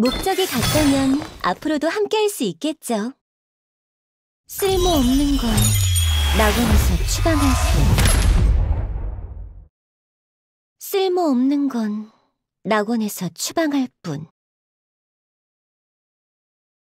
목적이 같다면 앞으로도 함께할 수 있겠죠. 쓸모없는 건 낙원에서 추방할 뿐. 쓸모없는 건 낙원에서 추방할 뿐.